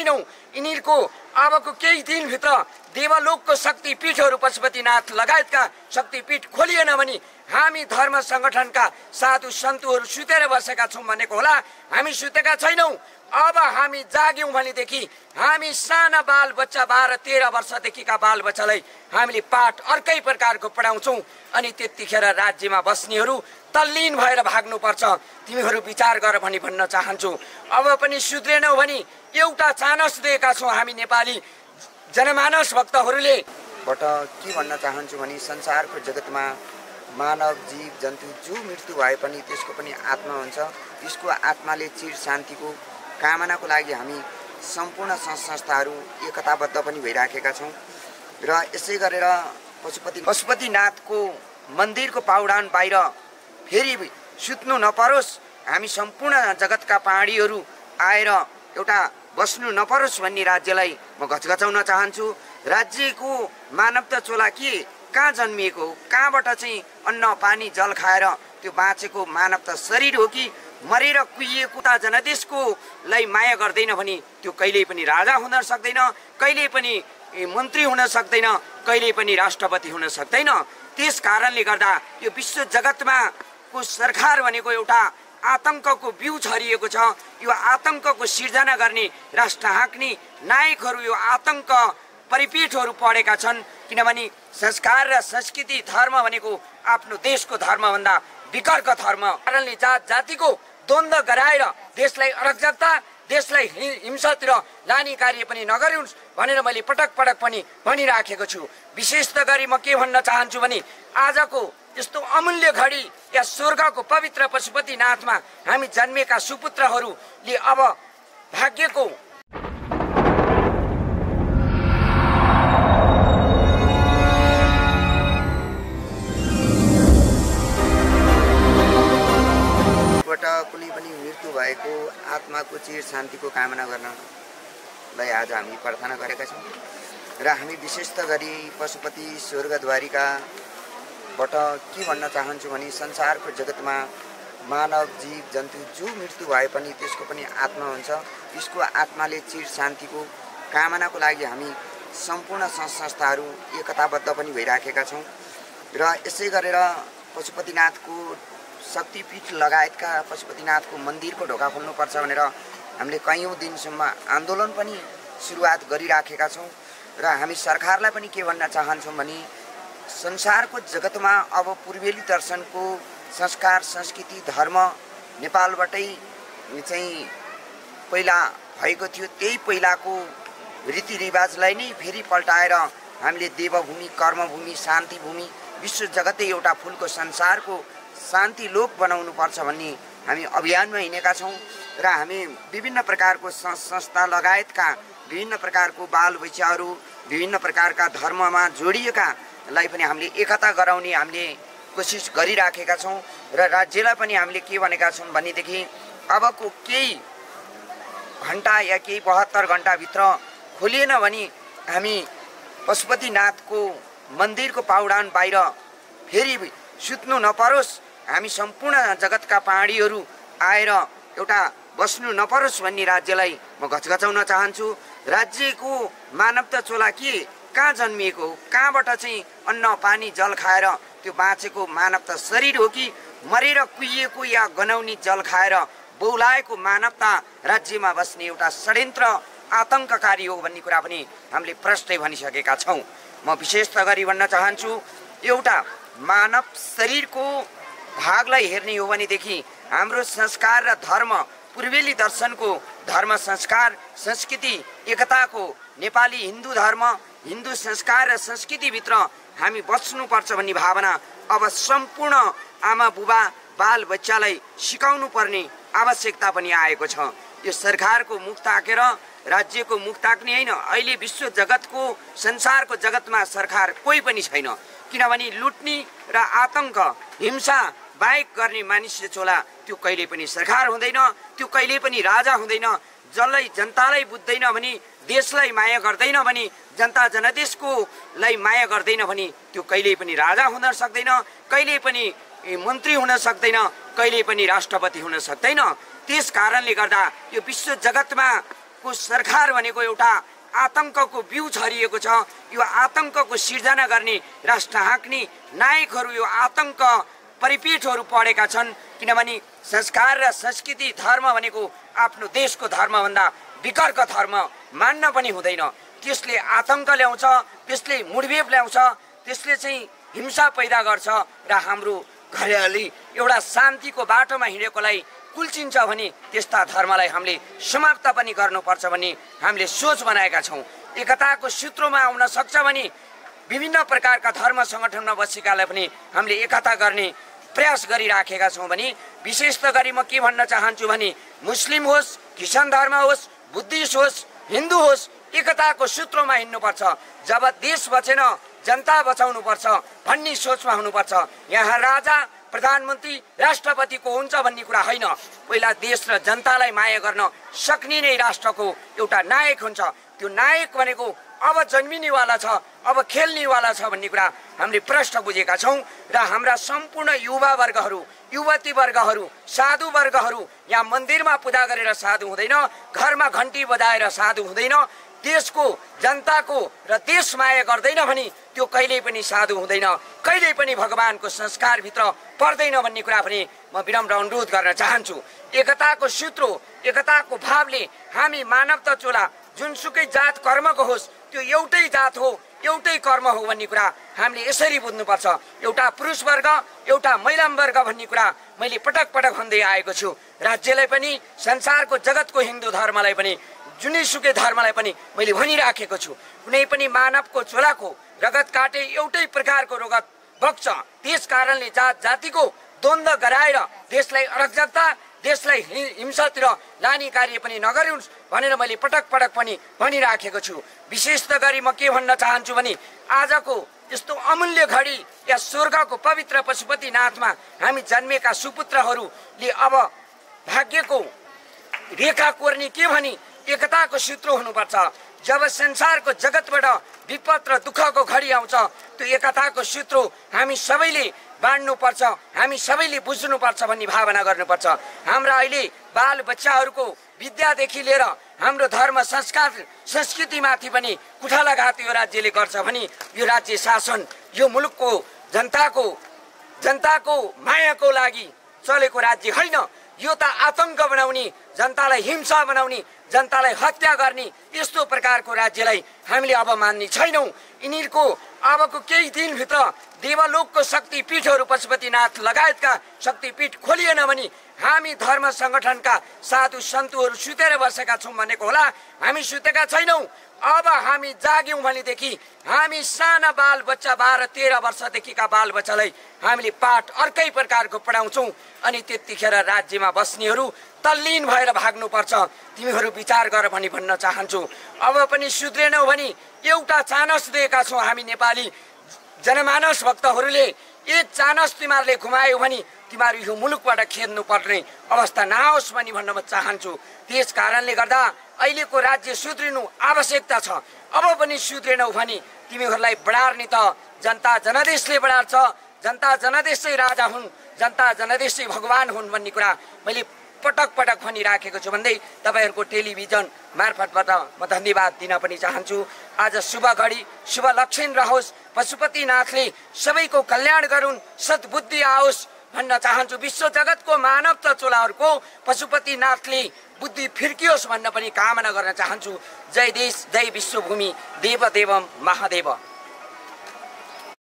छैनौँ यिनीहरूको अबको केही दिनभित्र देवलोकको शक्तिपीठहरू पशुपतिनाथ लगायतका शक्तिपीठ खोलिएन भने हामी धर्म सङ्गठनका साधु सन्तुहरू सुतेर बसेका छौँ भनेको होला। हामी सुतेका छैनौँ। अब हामी जाग्यौँ भनेदेखि हामी साना बाल बच्चा बाह्र तेह्र वर्षदेखिका बाल बच्चालाई हामीले पाठ अर्कै प्रकारको पढाउँछौँ अनि त्यतिखेर राज्यमा बस्नेहरू तल्लीन भएर भाग्नुपर्छ। तिमीहरू विचार गर भनी भन्न चाहन्छु। अब पनि सुध्रेनौ भने एउटा चानस दिएका छौँ हामी नेपाली जनमानस भक्तहरूले। बाट के भन्न चाहन्छु भने संसारको जगतमा मानव जीव जन्तु जो मृत्यु भए पनि त्यसको पनि आत्मा हुन्छ। त्यसको आत्माले चिर शान्तिको कामनाको लागि हामी सम्पूर्ण संस्थाहरू एकताबद्ध पनि भइराखेका छौँ। र यसै गरेर पशुपति पशुपतिनाथको मन्दिरको पाउडान बाहिर फेरि सुत्नु नपरोस्। हामी सम्पूर्ण जगतका पहाडीहरू आएर एउटा बस्नु नपरोस् भन्ने राज्यलाई म घचघचाउन चाहन्छु। राज्यको मानवता चोला के कहाँ जन्मिएको? हो कहाँबाट चाहिँ अन्न पानी जल खाएर त्यो बाँचेको मानवता शरीर हो कि मरेर कुहिएको त जनादेशकोलाई माया गर्दैन भने त्यो कहिल्यै पनि राजा हुन सक्दैन कहिल्यै पनि मन्त्री हुन सक्दैन कहिल्यै पनि राष्ट्रपति हुन सक्दैन। त्यस कारणले गर्दा यो विश्व जगतमा को सरकार भनेको एउटा आतङ्कको बिउ छरिएको छ यो आतङ्कको सिर्जना गर्ने राष्ट्र हाँक्ने नायकहरू यो आतङ्क परिपेठहरू पढेका छन् किनभने संस्कार र संस्कृति धर्म भनेको आफ्नो देशको धर्मभन्दा विकर्क धर्म कारणले जात जातिको द्वन्द्व गराएर देशलाई अराजकता देशलाई हिंसातिर लाने कार्य पनि नगरियोस् भनेर मैले पटक पटक पनि भनिराखेको छु। विशेष त गरी म के भन्न चाहन्छु भने आजको यस्तो अमूल्य घडी या स्वर्गको पवित्र पशुपतिनाथमा हामी जन्मेका सुपुत्रहरूले अब भाग्यको चिर शान्तिको कामना गर्नलाई आज हामी प्रार्थना गरेका छौँ। र हामी विशेष त गरी पशुपति स्वर्गद्वारीकाबाट के भन्न चाहन्छु भने संसारको जगतमा मानव जीव जन्तु जो मृत्यु भए पनि त्यसको पनि आत्मा हुन्छ। त्यसको आत्माले चिर शान्तिको कामनाको लागि हामी सम्पूर्ण संस्थाहरू एकताबद्ध पनि भइराखेका छौँ। र यसै गरेर पशुपतिनाथको शक्तिपीठ लगायतका पशुपतिनाथको मन्दिरको ढोका खोल्नुपर्छ भनेर हामीले कैयौँ दिनसम्म आन्दोलन पनि सुरुवात गरिराखेका छौँ र हामी सरकारलाई पनि के भन्न चाहन्छौँ भने संसारको जगतमा अब पूर्वेली दर्शनको संस्कार संस्कृति धर्म नेपालबाटै चाहिँ पहिला भएको थियो। त्यही पहिलाको रीतिरिवाजलाई नै फेरि पल्टाएर हामीले देवभूमि कर्मभूमि शान्तिभूमि विश्व जगतै एउटा फुलको संसारको शान्ति लोक बनाउनु पर्छ भन्ने हामी अभियानमा हिँडेका छौँ र हामी विभिन्न प्रकारको संस्था लगायतका विभिन्न प्रकारको बाल बच्चाहरू विभिन्न प्रकारका धर्ममा जोडिएकालाई पनि हामीले एकता गराउने हामीले कोसिस गरिराखेका छौँ र राज्यलाई पनि हामीले के भनेका छौँ भनेदेखि अबको केही घन्टा या केही बहत्तर घन्टाभित्र खोलिएन भने हामी पशुपतिनाथको मन्दिरको पाउडान बाहिर फेरि सुत्नु नपरोस् हामी सम्पूर्ण जगतका पहाडीहरू आएर एउटा बस्नु नपरोस् भन्ने राज्यलाई म घचघचाउन चाहन्छु। राज्यको मानवता चोला के? कहाँ जन्मिएको कहाँबाट चाहिँ अन्न पानी जल खाएर त्यो बाँचेको मानवता शरीर हो कि मरेर कुहिएको या गनाउने जल खाएर बौलाएको मानवता राज्यमा बस्ने एउटा षड्यन्त्र आतङ्ककारी हो भन्ने कुरा पनि हामीले प्रष्टै भनिसकेका छौँ। म विशेष त गरी भन्न चाहन्छु एउटा मानव शरीरको भागलाई हेर्ने हो भनेदेखि हाम्रो संस्कार र धर्म पूर्वेली दर्शनको धर्म संस्कार संस्कृति एकताको नेपाली हिन्दू धर्म हिन्दू संस्कार र संस्कृतिभित्र हामी बस्नुपर्छ भन्ने भावना अब सम्पूर्ण आमा बुबा बाल बच्चालाई सिकाउनु पर्ने आवश्यकता पनि आएको छ। यो सरकारको मुख ताकेर राज्यको मुख ताक्ने होइन अहिले विश्व जगतको संसारको जगतमा सरकार कोही पनि छैन। किनभने लुट्ने र आतङ्क हिंसा बाहेक गर्ने मानिसले चोला त्यो कहिले पनि सरकार हुँदैन त्यो कहिले पनि राजा हुँदैन जसलाई जनतालाई बुझ्दैन भने देशलाई माया गर्दैन भने जनता जनादेशको लाई माया गर्दैन भने त्यो कहिल्यै पनि राजा हुन सक्दैन कहिल्यै पनि मन्त्री हुन सक्दैन कहिल्यै पनि राष्ट्रपति हुन सक्दैन। त्यस कारणले गर्दा यो विश्व जगतमा को सरकार भनेको एउटा आतङ्कको बिउ छरिएको छ यो आतङ्कको सिर्जना गर्ने राष्ट्र हाँक्ने नायकहरू यो आतङ्क परिपेठहरू पढेका छन् किनभने संस्कार र संस्कृति धर्म भनेको आफ्नो देशको धर्मभन्दा विकर्क धर्म मान्न पनि हुँदैन। त्यसले आतङ्क ल्याउँछ त्यसले मुडभेप ल्याउँछ त्यसले चाहिँ हिंसा पैदा गर्छ र हाम्रो घरेली एउटा शान्तिको बाटोमा हिँडेकोलाई कुल्चिन्छ भने त्यस्ता धर्मलाई हामीले समाप्त पनि गर्नुपर्छ भने हामीले सोच बनाएका छौँ। एकताको सूत्रमा आउन सक्छ भने विभिन्न प्रकारका धर्म सङ्गठनमा बसेकालाई पनि हामीले एकता गर्ने प्रयास गरिराखेका छौँ भने विशेष त गरी म के भन्न चाहन्छु भने मुस्लिम होस् क्रिस्चियन धर्म होस् बुद्धिस्ट होस् हिन्दू होस् एकताको सूत्रमा हिँड्नुपर्छ। जब देश बचेन जनता बचाउनु पर्छ भन्ने सोचमा हुनुपर्छ। यहाँ राजा प्रधानमन्त्री राष्ट्रपतिको हुन्छ भन्ने कुरा होइन। पहिला देश र जनतालाई माया गर्न सक्ने नै राष्ट्रको एउटा नायक हुन्छ। त्यो नायक भनेको अब जन्मिनेवाला छ अब खेल्नेवाला छ भन्ने कुरा हामीले प्रश्न बुझेका छौँ र हाम्रा सम्पूर्ण युवा वर्गहरू युवती वर्गहरू साधु वर्गहरू यहाँ मन्दिरमा पूजा गरेर साधु हुँदैन घरमा घन्टी बजाएर साधु हुँदैन देशको जनताको र देश माया गर्दैन भने त्यो कहिल्यै पनि साधु हुँदैन कहिल्यै पनि भगवान्को संस्कारभित्र पर्दैन भन्ने कुरा पनि म विनम्र अनुरोध गर्न चाहन्छु। एकताको सूत्र एकताको भावले हामी मानवता चोला जुनसुकै जात कर्मको होस् त्यो एउटै जात हो एउटै कर्म हो भन्ने कुरा हामीले यसरी बुझ्नुपर्छ। एउटा पुरुष वर्ग एउटा महिला वर्ग भन्ने कुरा मैले पटक पटक भन्दै आएको छु। राज्यलाई पनि संसारको जगतको हिन्दू धर्मलाई पनि जुनैसुकै धर्मलाई पनि मैले भनिराखेको छु। कुनै पनि मानवको चोलाको रगत काटे एउटै प्रकारको रगत बग्छ। त्यस कारणले जात जातिको द्वन्द्व गराएर देशलाई अराजकता देशलाई हिंसातिर लाने कार्य पनि नगरोस् भनेर मैले पटक पटक पनि भनिराखेको छु। विशेष त गरी म के भन्न चाहन्छु भने आजको यस्तो अमूल्य घडी या स्वर्गको पवित्र पशुपतिनाथमा हामी जन्मेका सुपुत्रहरूले अब भाग्यको रेखा कोर्ने के भने एकताको सूत्र हुनुपर्छ। जब संसारको जगतबाट विपद र दुःखको घडी आउँछ त्यो एकताको सूत्र हामी सबैले बाँड्नुपर्छ हामी सबैले बुझ्नुपर्छ भन्ने भावना गर्नुपर्छ। हाम्रा अहिले बाल बच्चाहरूको विद्यादेखि लिएर हाम्रो धर्म संस्कार संस्कृतिमाथि पनि कुठालाघात यो राज्यले गर्छ भने यो राज्य शासन यो मुलुकको जनताको जनताको मायाको लागि चलेको राज्य होइन। यो त आतङ्क बनाउने जनतालाई हिंसा बनाउने जनतालाई हत्या गर्ने यस्तो प्रकारको राज्यलाई हामीले अब मान्ने छैनौँ। यिनीहरूको अबको केही दिनभित्र देवलोकको शक्तिपीठहरू पशुपतिनाथ लगायतका शक्तिपीठ खोलिएन भने हामी धर्म सङ्गठनका साधु सन्तुहरू सुतेर बसेका छौँ भनेको होला। हामी सुतेका छैनौँ। अब हामी जाग्यौँ भनेदेखि हामी साना बाल बच्चा बाह्र तेह्र वर्षदेखिका बाल बच्चालाई हामीले पाठ अर्कै प्रकारको पढाउँछौँ अनि त्यतिखेर राज्यमा बस्नेहरू तल्लीन भएर भाग्नुपर्छ। तिमीहरू विचार गर भनी भन्न चाहन्छु। अब पनि सुध्रेनौ भने एउटा चानस दिएका छौँ हामी नेपाली जनमानस भक्तहरूले। एक चानस तिमीहरूले घुमायो भने तिमीहरू यो मुलुकबाट खेद्नु पर्ने अवस्था नआओस् भनी भन्न म चाहन्छु। त्यस कारणले गर्दा अहिलेको राज्य सुध्रिनु आवश्यकता छ। अब पनि सुध्रेनौ भने तिमीहरूलाई बढार्ने त जनता जनादेशले बढार्छ। जनता जनादेश चाहिँ राजा हुन् जनता जनादेश चाहिँ भगवान् हुन् भन्ने कुरा मैले पटक पटक भनिराखेको छु भन्दै तपाईँहरूको टेलिभिजन मार्फतबाट म धन्यवाद दिन पनि चाहन्छु। आज शुभ घडी शुभ लक्षण रहोस्। पशुपतिनाथले सबैको कल्याण गरून् सद्बुद्धि आओस्। भन्न चाहन्छु विश्व जगतको मानवता चोलाहरूको पशुपतिनाथले बुद्धि फिर्कियोस् भन्न पनि कामना गर्न चाहन्छु। जय देश जय विश्वभूमि। देव देवम महादेव।